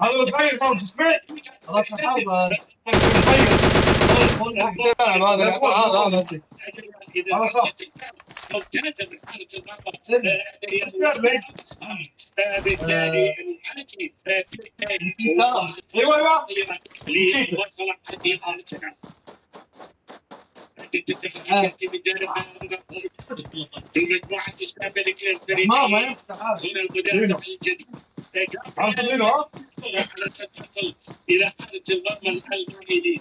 هذا صغير ما تسمع خلاص حاضر هذا هذا فبالتالي الحكي أيوه اللي وصل حكي المجموعة تستقبل الفريقين ما ما يفتح هذا هنا المدرب الجديد عرفت منه ها؟ حالة تصل إلى حالة المرمى المؤيدين